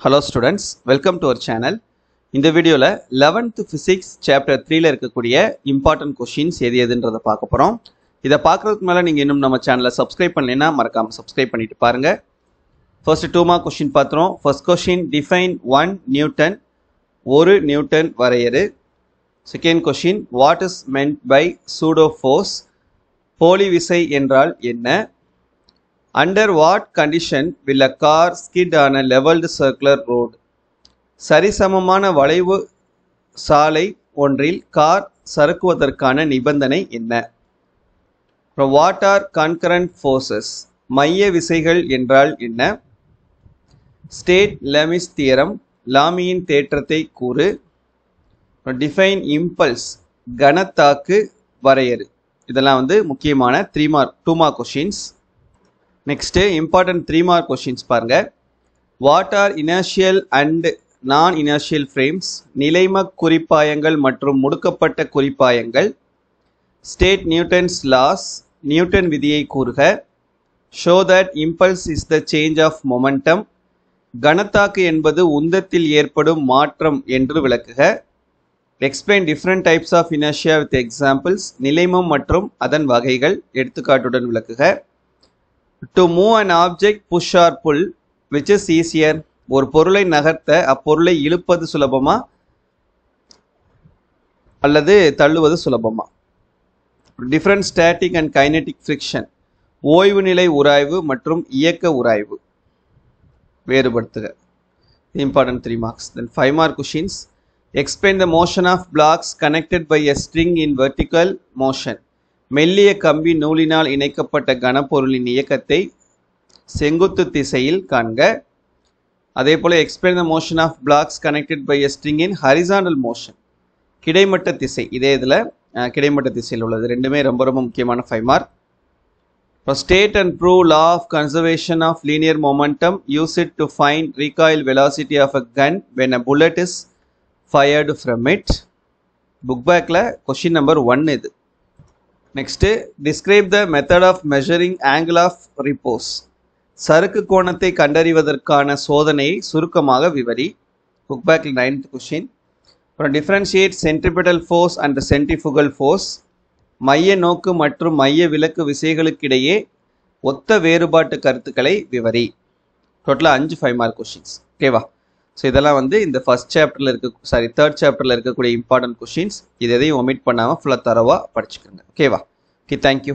Hello students welcome to our channel இந்த வீடியோவில் eleventh physics chapter த்ரீல இருக்கக்கூடிய இம்பார்ட்டன்ட் கொஷின்ஸ் எது எதுன்றதை பார்க்க போகிறோம் இதை பார்க்குறதுக்கு மேலே நீங்கள் இன்னும் நம்ம சேனலை சப்ஸ்கிரைப் பண்ணலைன்னா மறக்காமல் சப்ஸ்கிரைப் பண்ணிட்டு பாருங்கள் first two mark question பார்த்துறோம் first question define one Newton ஒரு Newton வரையறு. Second question what is meant by pseudo force போலி விசை என்றால் என்ன? Under what condition will a car skid on a levelled circular road சரிசமமான வளைவு சாலை ஒன்றில் கார் சறுக்குவதற்கான நிபந்தனை என்ன? வாட் ஆர் கன்கரண்ட் ஃபோர்ஸஸ் மைய விசைகள் என்றால் என்ன? ஸ்டேட் லெமிஸ் தியரம் லாமியின் தேற்றத்தை கூறு. டிஃபைன் இம்பல்ஸ் கனத்தாக்கு வரையறு. இதெல்லாம் வந்து முக்கியமான three mark two mark questions next important three mark questions பாருங்க. What are inertial and non inertial frames நிலைம குறிப்பாயங்கள் மற்றும் முடுக்கப்பட்ட குறிப்பாயங்கள். ஸ்டேட் நியூட்டன்ஸ் லாஸ் நியூட்டன் விதியை கூறுக. Show that impulse is the change of momentum கனத்தாக்கு என்பது உந்தத்தில் ஏற்படும் மாற்றம் என்று விளக்குக. Explain different types of inertia with examples நிலைமம் மற்றும் அதன் வகைகள் எடுத்துக்காட்டுடன் விளக்குக. To move an object push or pull which is easier ஒரு பொருளை நகர்த்த அப்பொருளை இழுப்பது சுலபமா? அல்லது தள்ளுவது சுலபமா? Different static and kinetic friction ஓய்வு நிலை உராய்வு மற்றும் இயக்க உராய்வு. வேறுபடுத்துக. Important three marks then five mark questions explain the motion of blocks connected by a string in vertical motion மெல்லிய கம்பி நூலினால் இணைக்கப்பட்ட கனப்பொருளின் இயக்கத்தை செங்குத்து திசையில் காண்க. அதே போல் explain the motion of blocks connected by a string in horizontal motion கிடைமட்ட திசை இதே இதில் கிடைமட்ட திசையில் உள்ளது. ரெண்டுமே ரொம்ப ரொம்ப முக்கியமான ஃபைவ் மார்க் இப்போ state and prove law of conservation of linear momentum use it to find recoil velocity of a gun when a bullet is fired from it book பேக்கில் கொஷின் நம்பர் ஒன் இது. Next describe the method of measuring angle of repose சறுக்கு கோணத்தை கண்டறிவதற்கான சோதனையை சுருக்கமாக விவரி. Book பேக்கில் ninth question அப்புறம் differentiate centripetal force and centrifugal force மைய நோக்கு மற்றும் மைய விலக்கு விசைகளுக்கிடையே ஒத்த வேறுபாட்டு கருத்துக்களை விவரி. டோட்டலாக அஞ்சு ஃபைவ் மார்க் கொஷின்ஸ் ஓகேவா ஸோ இதெல்லாம் வந்து இந்த ஃபஸ்ட் சாப்டரில் இருக்க சாரி தேர்ட் சாப்டரில் இருக்கக்கூடிய இம்பார்ட்டன்ட் கொஷின்ஸ் இது எதையும் ஒமிட் பண்ணாமல் ஃபுல்லாக தரவாக படிச்சுக்கோங்க. ஓகேவா ஓகே தேங்க்யூ